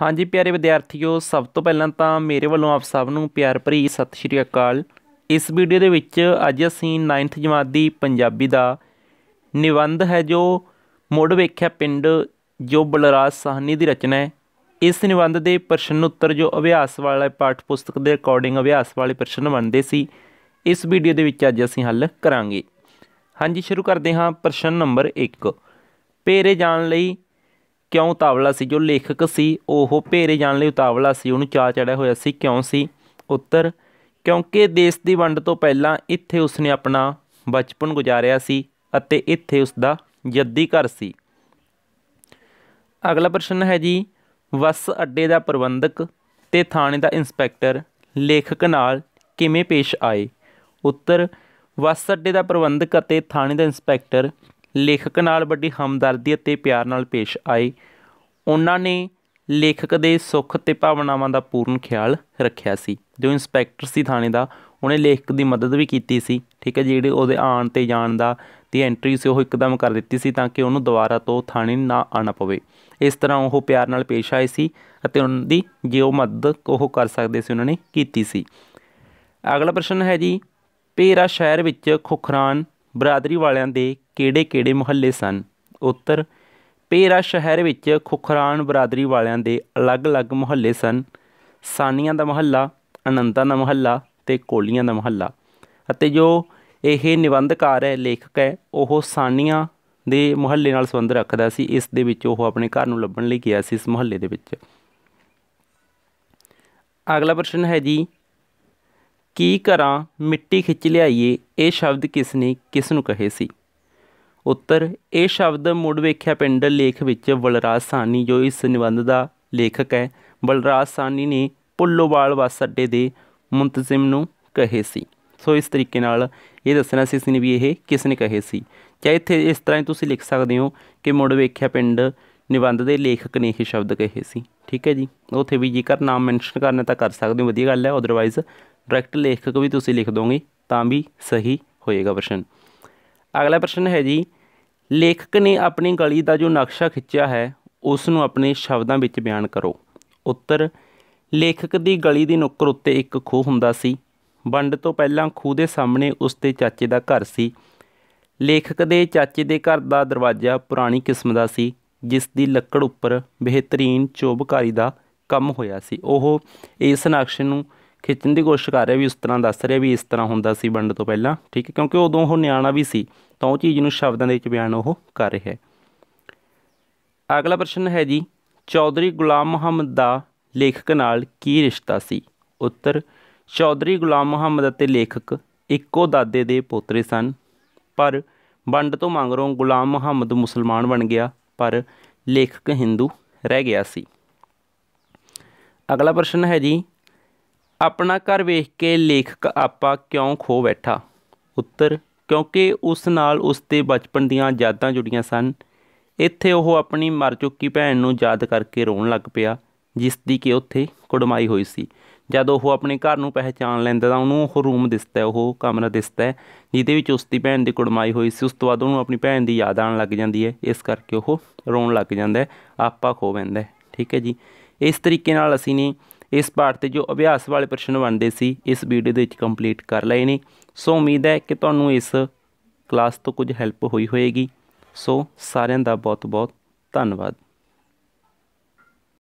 ਹਾਂਜੀ ਪਿਆਰੇ ਵਿਦਿਆਰਥੀਓ, ਸਭ ਤੋਂ ਪਹਿਲਾਂ ਤਾਂ ਮੇਰੇ ਵੱਲੋਂ ਆਪ ਸਭ ਨੂੰ ਪਿਆਰ ਭਰੀ ਸਤਿ ਸ਼੍ਰੀ ਅਕਾਲ। ਇਸ ਵੀਡੀਓ ਦੇ ਵਿੱਚ ਅੱਜ ਅਸੀਂ 9th ਜਮਾਤ ਦੀ ਪੰਜਾਬੀ ਦਾ ਨਿਬੰਧ ਹੈ ਜੋ ਮੁੱਢ ਵੇਖਿਆ ਪਿੰਡ ਜੋ ਬਲਰਾਜ ਸਾਹਨੀ ਦੀ ਰਚਨਾ ਹੈ। ਇਸ ਨਿਬੰਧ ਦੇ ਪ੍ਰਸ਼ਨ ਉੱਤਰ ਜੋ ਅਭਿਆਸ ਵਾਲਾ ਪਾਠ ਪੁਸਤਕ ਦੇ ਅਕੋਰਡਿੰਗ ਅਭਿਆਸ ਵਾਲੇ ਪ੍ਰਸ਼ਨ ਬਣਦੇ ਸੀ, ਇਸ ਵੀਡੀਓ ਦੇ ਵਿੱਚ ਅੱਜ ਅਸੀਂ ਹੱਲ ਕਰਾਂਗੇ। ਹਾਂਜੀ, ਸ਼ੁਰੂ ਕਰਦੇ ਹਾਂ ਪ੍ਰਸ਼ਨ ਨੰਬਰ 1 ਪੇਰੇ ਜਾਣ ਲਈ ਕਿਉਂ ਉਤਾਵਲਾ ਸੀ? ਜੋ ਲੇਖਕ ਸੀ, ਉਹ ਭੇਰੇ ਜਾਣ ਲਈ ਉਤਾਵਲਾ ਸੀ। ਉਹਨੂੰ ਚਾਅ ਚੜਿਆ ਹੋਇਆ ਸੀ, ਕਿਉਂ ਸੀ? ਉੱਤਰ, ਕਿਉਂਕਿ ਦੇਸ਼ ਦੀ ਵੰਡ ਤੋਂ ਪਹਿਲਾਂ ਇੱਥੇ ਉਸਨੇ ਆਪਣਾ ਬਚਪਨ ਗੁਜ਼ਾਰਿਆ ਸੀ ਅਤੇ ਇੱਥੇ ਉਸ ਦਾ ਜੱਦੀ ਘਰ ਸੀ। ਅਗਲਾ ਪ੍ਰਸ਼ਨ ਹੈ ਜੀ ਬੱਸ ਅੱਡੇ ਦਾ ਪ੍ਰਬੰਧਕ ਤੇ ਥਾਣੇ ਦਾ ਇੰਸਪੈਕਟਰ, ਲੇਖਕ ਨਾਲ ਕਿਵੇਂ ਪੇਸ਼ ਆਏ? ਉੱਤਰ ਬੱਸ ਅੱਡੇ ਦਾ ਪ੍ਰਬੰਧਕ ਅਤੇ ਥਾਣੇ ਦਾ ਇੰਸਪੈਕਟਰ ਲੇਖਕ ਨਾਲ ਵੱਡੀ ਹਮਦਰਦੀ ਅਤੇ ਪਿਆਰ ਨਾਲ ਪੇਸ਼ ਆਏ। ਉਹਨਾਂ ਨੇ ਲੇਖਕ ਦੇ ਸੁੱਖ ਤੇ ਭਾਵਨਾਵਾਂ ਦਾ ਪੂਰਨ ਖਿਆਲ ਰੱਖਿਆ ਸੀ। ਜੋ ਇੰਸਪੈਕਟਰ ਸੀ ਥਾਣੇ ਦਾ, ਉਹਨੇ ਲੇਖਕ ਦੀ ਮਦਦ ਵੀ ਕੀਤੀ ਸੀ। ਠੀਕ ਹੈ, ਜਿਹੜੇ ਉਹਦੇ ਆਉਣ ਤੇ ਜਾਣ ਦਾ ਦੀ ਐਂਟਰੀ ਸੀ, ਉਹ ਇੱਕਦਮ ਕਰ ਦਿੱਤੀ ਸੀ ਤਾਂ ਕਿ ਉਹਨੂੰ ਦੁਬਾਰਾ ਤੋਂ ਥਾਣੇ ਨਾ ਆਣਾ ਪਵੇ। ਇਸ ਤਰ੍ਹਾਂ ਉਹ ਪਿਆਰ ਨਾਲ ਪੇਸ਼ ਆਏ ਸੀ ਅਤੇ ਉਹਨਾਂ ਦੀ ਜੇ ਉਹ ਮਦਦ ਉਹ ਕਰ ਸਕਦੇ ਸੀ, ਉਹਨਾਂ ਨੇ ਕੀਤੀ ਸੀ। ਅਗਲਾ ਪ੍ਰਸ਼ਨ ਹੈ ਜੀ ਪੇਰਾ ਸ਼ਹਿਰ ਵਿੱਚ ਖੁਖਰਾਨ ਬਰਾਦਰੀ ਵਾਲਿਆਂ ਦੇ ਕਿਹੜੇ-ਕਿਹੜੇ ਮੁਹੱਲੇ ਸਨ? ਉੱਤਰ, ਪੇਰਾ ਸ਼ਹਿਰ ਵਿੱਚ ਖੁਖਰਾਨ ਬਰਾਦਰੀ ਵਾਲਿਆਂ ਦੇ ਅਲੱਗ-ਅਲੱਗ ਮੁਹੱਲੇ ਸਨ। ਸਾਨੀਆਂ ਦਾ ਮੁਹੱਲਾ, ਅਨੰਤਾਂ ਦਾ ਮੁਹੱਲਾ ਤੇ ਕੋਲੀਆਂ ਦਾ ਮੁਹੱਲਾ। ਅਤੇ ਜੋ ਇਹ ਨਿਬੰਧਕਾਰ ਹੈ, ਲੇਖਕ ਹੈ, ਉਹ ਸਾਨੀਆਂ ਦੇ ਮੁਹੱਲੇ ਨਾਲ ਸੰਬੰਧ ਰੱਖਦਾ ਸੀ। ਇਸ ਦੇ ਵਿੱਚ ਉਹ ਆਪਣੇ ਘਰ ਨੂੰ ਲੱਭਣ ਲਈ ਗਿਆ ਸੀ ਇਸ ਮੁਹੱਲੇ ਦੇ ਵਿੱਚ। ਅਗਲਾ ਪ੍ਰਸ਼ਨ ਹੈ ਜੀ, ਕੀ ਕਰਾਂ ਮਿੱਟੀ ਖਿੱਚ ਲਿਆਈਏ? ਇਹ ਸ਼ਬਦ ਕਿਸ ਨੇ, ਕਿਸ ਨੂੰ ਕਹੇ ਸੀ? ਉੱਤਰ, ਇਹ ਸ਼ਬਦ ਮੁੜ ਵੇਖਿਆ ਪਿੰਡ ਲੇਖ ਵਿੱਚ ਬਲਰਾਜ ਸਾਨੀ ਜੋ ਇਸ ਨਿਬੰਧ ਦਾ ਲੇਖਕ ਹੈ। ਬਲਰਾਜ ਸਾਨੀ ਨੇ ਪੁੱਲੋਵਾਲ ਬੱਸ ਅੱਡੇ ਦੇ ਮੁੰਤਜ਼ਿਮ ਨੂੰ ਕਹੇ ਸੀ। ਸੋ ਇਸ ਤਰੀਕੇ ਨਾਲ ਇਹ ਦੱਸਣਾ ਸੀ ਇਸ ਨੇ ਵੀ ਇਹ ਕਿਸ ਨੇ ਕਹੇ ਸੀ। ਚਾਹੇ ਇੱਥੇ ਇਸ ਤਰ੍ਹਾਂ ਹੀ ਤੁਸੀਂ ਲਿਖ ਸਕਦੇ ਹੋ ਕਿ ਮੁੜ ਵੇਖਿਆ ਪਿੰਡ ਨਿਬੰਧ ਦੇ ਲੇਖਕ ਨੇ ਇਹ ਸ਼ਬਦ ਕਹੇ ਸੀ। ਠੀਕ ਹੈ ਜੀ? ਉੱਥੇ ਵੀ ਜੇਕਰ ਨਾਮ ਮੈਂਸ਼ਨ ਕਰਨਾ ਤਾਂ ਕਰ ਸਕਦੇ ਹੋ, ਵਧੀਆ ਗੱਲ ਹੈ। ਅਦਰਵਾਈਜ਼ ਡਾਇਰੈਕਟ ਲੇਖਕ ਵੀ ਤੁਸੀਂ ਲਿਖ ਦੋਗੇ ਤਾਂ ਵੀ ਸਹੀ ਹੋਏਗਾ ਪ੍ਰਸ਼ਨ ਅਗਲਾ ਪ੍ਰਸ਼ਨ ਹੈ ਜੀ, ਲੇਖਕ ਨੇ ਆਪਣੀ ਗਲੀ ਦਾ ਜੋ ਨਕਸ਼ਾ ਖਿੱਚਿਆ ਹੈ ਉਸ ਨੂੰ ਆਪਣੇ ਸ਼ਬਦਾਂ ਵਿੱਚ ਬਿਆਨ ਕਰੋ। ਉੱਤਰ, ਲੇਖਕ ਦੀ ਗਲੀ ਦੀ ਨੁੱਕਰ ਉੱਤੇ ਇੱਕ ਖੂਹ ਹੁੰਦਾ ਸੀ। ਵੰਡ ਤੋਂ ਪਹਿਲਾਂ ਖੂਹ ਦੇ ਸਾਹਮਣੇ ਉਸ ਦੇ ਚਾਚੇ ਦਾ ਘਰ ਸੀ। ਲੇਖਕ ਦੇ ਚਾਚੇ ਦੇ ਘਰ ਦਾ ਦਰਵਾਜ਼ਾ ਪੁਰਾਣੀ ਕਿਸਮ ਦਾ ਸੀ ਜਿਸ ਦੀ ਲੱਕੜ ਉੱਪਰ ਬਿਹਤਰੀਨ ਚੋਬਕਾਰੀ ਦਾ ਕੰਮ ਹੋਇਆ ਸੀ। ਉਹ ਇਸ ਨਕਸ਼ੇ ਨੂੰ ਖਿੱਚਣ ਦੀ ਕੋਸ਼ਿਸ਼ ਕਰ ਰਿਹਾ ਵੀ ਉਸ ਤਰ੍ਹਾਂ ਦੱਸ ਰਿਹਾ ਵੀ ਇਸ ਤਰ੍ਹਾਂ ਹੁੰਦਾ ਸੀ ਵੰਡ ਤੋਂ ਪਹਿਲਾਂ, ਠੀਕ ਹੈ? ਕਿਉਂਕਿ ਉਦੋਂ ਉਹ ਨਿਆਣਾ ਵੀ ਸੀ, ਤਾਂ ਉਹ ਚੀਜ਼ ਨੂੰ ਸ਼ਬਦਾਂ ਦੇ ਵਿੱਚ ਬਿਆਨ ਉਹ ਕਰ ਰਿਹਾ ਹੈ। ਅਗਲਾ ਪ੍ਰਸ਼ਨ ਹੈ ਜੀ, ਚੌਧਰੀ ਗੁਲਾਮ ਮੁਹੰਮਦ ਦਾ ਲੇਖਕ ਨਾਲ ਕੀ ਰਿਸ਼ਤਾ ਸੀ? ਉੱਤਰ, ਚੌਧਰੀ ਗੁਲਾਮ ਮੁਹੰਮਦ ਅਤੇ ਲੇਖਕ ਇੱਕੋ ਦਾਦੇ ਦੇ ਪੋਤਰੇ ਸਨ, ਪਰ ਵੰਡ ਤੋਂ ਮੰਗਰੋਂ ਗੁਲਾਮ ਮੁਹੰਮਦ ਮੁਸਲਮਾਨ ਬਣ ਗਿਆ, ਪਰ ਲੇਖਕ ਹਿੰਦੂ ਰਹਿ ਗਿਆ ਸੀ। ਅਗਲਾ ਪ੍ਰਸ਼ਨ ਹੈ ਜੀ ਆਪਣਾ ਘਰ ਵੇਖ ਕੇ ਲੇਖਕ ਆਪਾ ਕਿਉਂ ਖੋ ਬੈਠਾ? ਉੱਤਰ, ਕਿਉਂਕਿ ਉਸ ਨਾਲ ਉਸ ਦੇ ਬਚਪਨ ਦੀਆਂ ਯਾਦਾਂ ਜੁੜੀਆਂ ਸਨ। ਇੱਥੇ ਉਹ ਆਪਣੀ ਮਰ ਚੁੱਕੀ ਭੈਣ ਨੂੰ ਯਾਦ ਕਰਕੇ ਰੋਣ ਲੱਗ ਪਿਆ ਜਿਸ ਦੀ ਕਿ ਉੱਥੇ ਕੁੜਮਾਈ ਹੋਈ ਸੀ। ਜਦ ਉਹ ਆਪਣੇ ਘਰ ਨੂੰ ਪਹਿਚਾਨ ਲੈਂਦਾ ਤਾਂ ਉਹਨੂੰ ਉਹ ਰੂਮ ਦਿਸਦਾ, ਉਹ ਕਮਰਾ ਦਿਸਦਾ, ਜਿਹਦੇ ਵਿੱਚ ਉਸ ਦੀ ਭੈਣ ਦੀ ਕੁੜਮਾਈ ਹੋਈ ਸੀ। ਉਸ ਤੋਂ ਬਾਅਦ ਉਹਨੂੰ ਆਪਣੀ ਭੈਣ ਦੀ ਯਾਦ ਆਉਣ ਲੱਗ ਜਾਂਦੀ ਹੈ। ਇਸ ਕਰਕੇ ਉਹ ਰੋਣ ਲੱਗ ਜਾਂਦਾ ਆਪਾ ਖੋ ਬੈਂਦਾ ਠੀਕ ਹੈ ਜੀ। ਇਸ ਤਰੀਕੇ ਨਾਲ ਅਸੀਂ ਨੇ ਇਸ ਪਾਠ ਤੇ ਜੋ ਅਭਿਆਸ ਵਾਲੇ ਪ੍ਰਸ਼ਨ ਬਣਦੇ ਸੀ, ਇਸ ਵੀਡੀਓ ਦੇ ਵਿੱਚ ਕੰਪਲੀਟ ਕਰ ਲਏ ਨੇ। ਸੋ ਉਮੀਦ ਹੈ ਕਿ ਤੁਹਾਨੂੰ ਇਸ ਕਲਾਸ ਤੋਂ ਕੁਝ ਹੈਲਪ ਹੋਈ ਹੋਏਗੀ। ਸੋ ਸਾਰਿਆਂ ਦਾ ਬਹੁਤ ਬਹੁਤ ਧੰਨਵਾਦ।